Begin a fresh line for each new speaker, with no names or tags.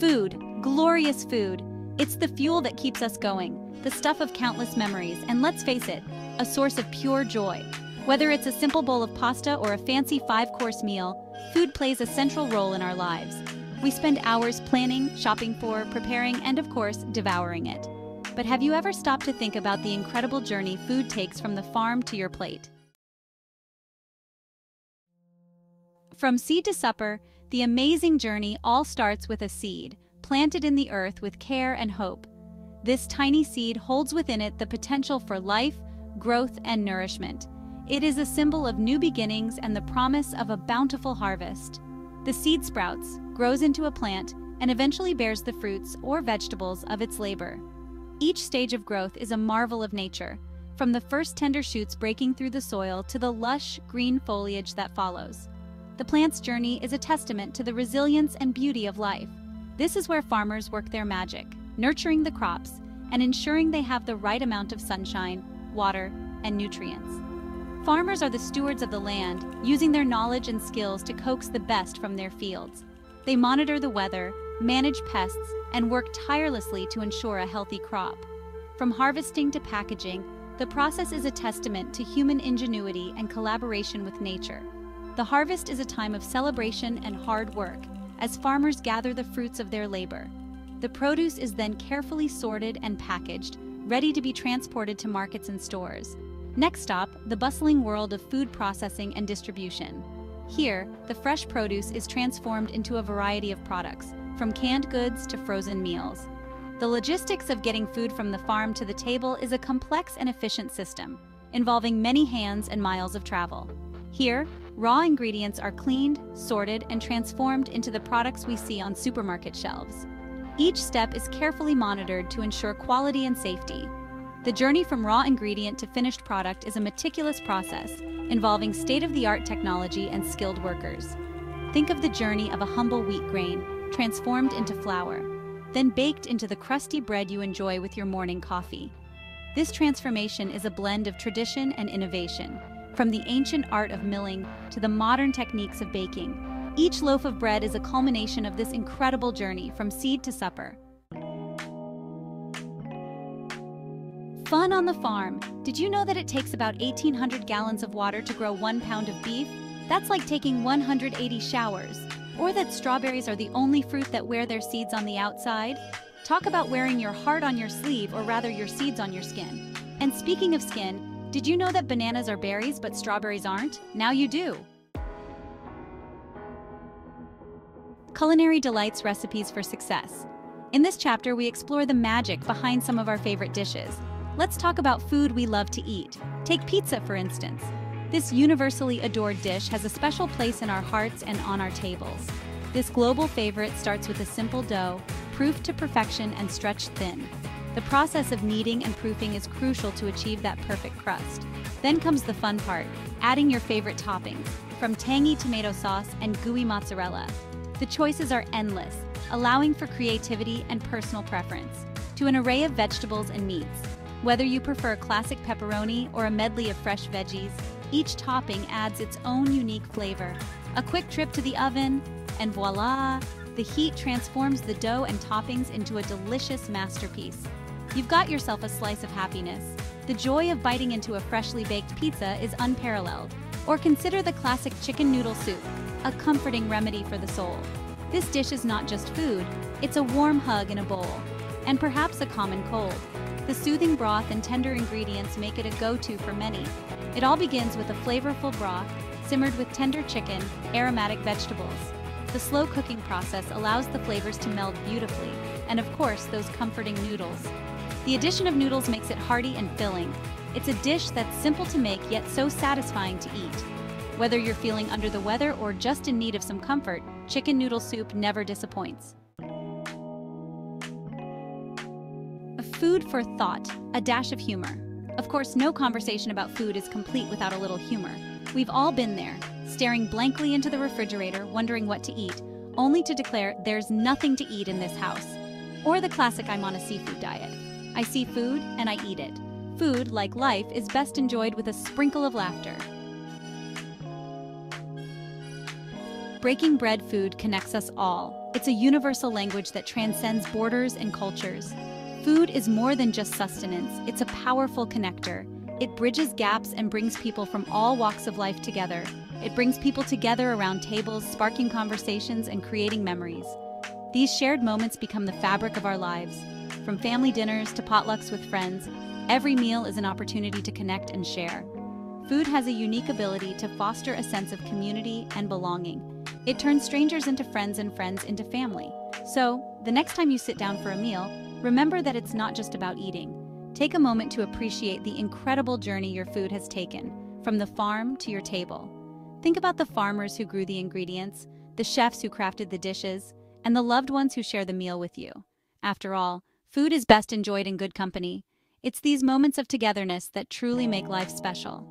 Food, glorious food. It's the fuel that keeps us going, the stuff of countless memories, and let's face it, a source of pure joy. Whether it's a simple bowl of pasta or a fancy five-course meal, food plays a central role in our lives. We spend hours planning, shopping for, preparing, and of course, devouring it. But have you ever stopped to think about the incredible journey food takes from the farm to your plate? From seed to supper, the amazing journey all starts with a seed, planted in the earth with care and hope. This tiny seed holds within it the potential for life, growth, and nourishment. It is a symbol of new beginnings and the promise of a bountiful harvest. The seed sprouts, grows into a plant, and eventually bears the fruits or vegetables of its labor. Each stage of growth is a marvel of nature, from the first tender shoots breaking through the soil to the lush, green foliage that follows. The plant's journey is a testament to the resilience and beauty of life. This is where farmers work their magic, nurturing the crops and ensuring they have the right amount of sunshine, water, and nutrients. Farmers are the stewards of the land, using their knowledge and skills to coax the best from their fields. They monitor the weather, manage pests, and work tirelessly to ensure a healthy crop. From harvesting to packaging, the process is a testament to human ingenuity and collaboration with nature. The harvest is a time of celebration and hard work, as farmers gather the fruits of their labor. The produce is then carefully sorted and packaged, ready to be transported to markets and stores. Next stop, the bustling world of food processing and distribution. Here, the fresh produce is transformed into a variety of products, from canned goods to frozen meals. The logistics of getting food from the farm to the table is a complex and efficient system, involving many hands and miles of travel. Here, raw ingredients are cleaned, sorted, and transformed into the products we see on supermarket shelves. Each step is carefully monitored to ensure quality and safety. The journey from raw ingredient to finished product is a meticulous process, involving state-of-the-art technology and skilled workers. Think of the journey of a humble wheat grain, transformed into flour, then baked into the crusty bread you enjoy with your morning coffee. This transformation is a blend of tradition and innovation, from the ancient art of milling to the modern techniques of baking. Each loaf of bread is a culmination of this incredible journey from seed to supper. Fun on the farm. Did you know that it takes about 1,800 gallons of water to grow one pound of beef? That's like taking 180 showers. Or that strawberries are the only fruit that wear their seeds on the outside? Talk about wearing your heart on your sleeve, or rather your seeds on your skin. And speaking of skin, did you know that bananas are berries but strawberries aren't? Now you do. Culinary Delights Recipes for Success. In this chapter, we explore the magic behind some of our favorite dishes. Let's talk about food we love to eat. Take pizza, for instance. This universally adored dish has a special place in our hearts and on our tables. This global favorite starts with a simple dough, proofed to perfection and stretched thin. The process of kneading and proofing is crucial to achieve that perfect crust. Then comes the fun part, adding your favorite toppings, from tangy tomato sauce and gooey mozzarella. The choices are endless, allowing for creativity and personal preference, to an array of vegetables and meats. Whether you prefer classic pepperoni or a medley of fresh veggies, each topping adds its own unique flavor. A quick trip to the oven, and voila! The heat transforms the dough and toppings into a delicious masterpiece. You've got yourself a slice of happiness. The joy of biting into a freshly baked pizza is unparalleled. Or consider the classic chicken noodle soup, a comforting remedy for the soul. This dish is not just food, it's a warm hug in a bowl, and perhaps a common cold. The soothing broth and tender ingredients make it a go-to for many. It all begins with a flavorful broth, simmered with tender chicken, aromatic vegetables. The slow cooking process allows the flavors to meld beautifully, and of course, those comforting noodles. The addition of noodles makes it hearty and filling. It's a dish that's simple to make yet so satisfying to eat. Whether you're feeling under the weather or just in need of some comfort, chicken noodle soup never disappoints. A food for thought, a dash of humor. Of course, no conversation about food is complete without a little humor. We've all been there, staring blankly into the refrigerator, wondering what to eat, only to declare there's nothing to eat in this house. Or the classic I'm on a seafood diet. I see food and I eat it. Food, like life, is best enjoyed with a sprinkle of laughter. Breaking bread food connects us all. It's a universal language that transcends borders and cultures. Food is more than just sustenance, it's a powerful connector. It bridges gaps and brings people from all walks of life together. It brings people together around tables, sparking conversations and creating memories. These shared moments become the fabric of our lives. From family dinners to potlucks with friends, every meal is an opportunity to connect and share. Food has a unique ability to foster a sense of community and belonging. It turns strangers into friends and friends into family. So, the next time you sit down for a meal, remember that it's not just about eating. Take a moment to appreciate the incredible journey your food has taken, from the farm to your table. Think about the farmers who grew the ingredients, the chefs who crafted the dishes, and the loved ones who share the meal with you. After all, food is best enjoyed in good company. It's these moments of togetherness that truly make life special.